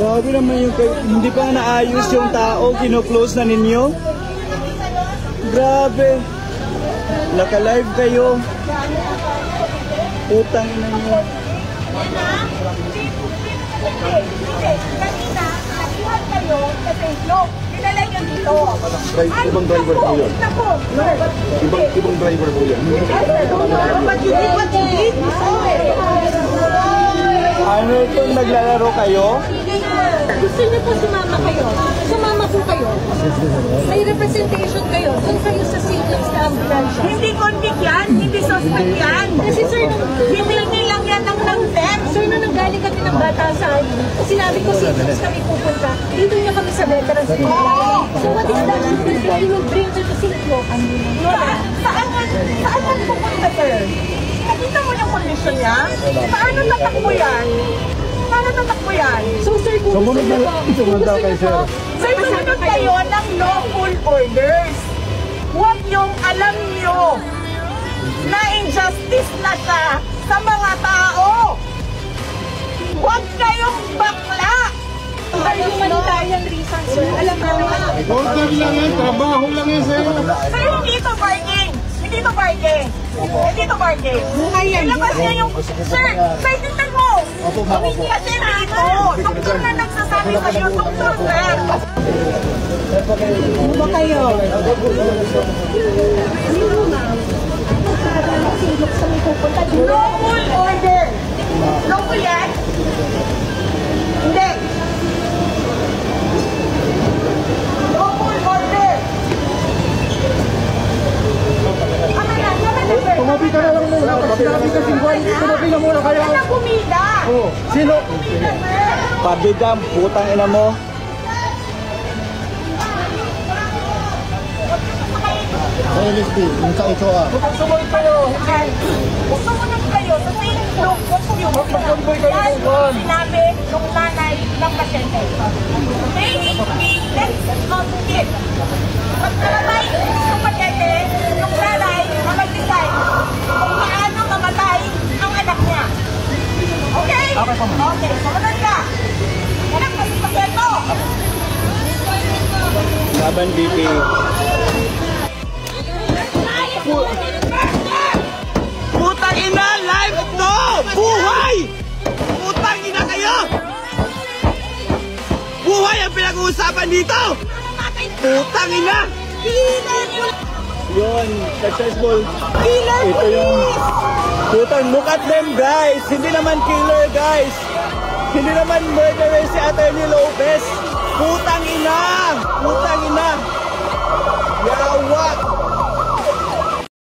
Grabe naman yung hindi pa naayos yung tao, kino-close na ninyo. Grabe. Naka-live kayo. Utang ina nyo. Kanina, Facebook. Dinala nyo dito. Drive- ibang driver po yun. Naku, Ibang, ibang driver po yan. Ano itong naglalaro kayo? Gusto niyo po sumama kayo? Sumama po kayo. May representation kayo. Doon kayo sa scene ng ambulansya. Hindi convict yan, hindi suspect yan. Kasi sir, Hiningi lang yan ng number. sir, nung nanggaling kami ng bata sa amin, sinabi ko Seagulls kami pupunta. Dito niya kami sa veterans oh. So what is that? You will bring to Seagulls. Saan, saan, saan man pupunta, sir? Nakita mo yung kondisyon niya? Paano tatakbo yan? Paano tatakbo yan? So sir, kung gusto niyo po, kung gusto niyo po, Sir, sumunod kayo ng lawful orders. Huwag yung alam nyo na injustice na siya sa mga tao. Huwag kayong bakla. for humanitarian reasons, sir, alam na Order lang yan, trabaho lang yan sa'yo. Sir, hindi to bargain. Hindi to bargain. Hindi to bargain. Ilabas niya yung... Sir, sir, tingnan mo. Kasi dito, doktor na nagsasabi sa'yo, doktor, sir. ba kayo? Lawful order. Lawful yan? Hindi. Lawful order. Tama na, tama na, sir. Tumabi ka na lang Pagkabi ka 50, tumabi na muna kayo. Pumila. Oh, sino? Pabigam, putang ina mo. Sa LSP, yung sa HOA. Sumunod kayo. Sumunod kayo sa same group. Huwag po yung sinabi nung nanay ng pasyente. Okay? Let's Laban BP. Putang ina! Live to! Buhay! Putang ina kayo! Buhay ang pinag-uusapan dito! Putang ina! Yun, successful. Ito yung... Putang, look at them guys! Hindi naman killer guys! Hindi naman murderer si Attorney Lopez!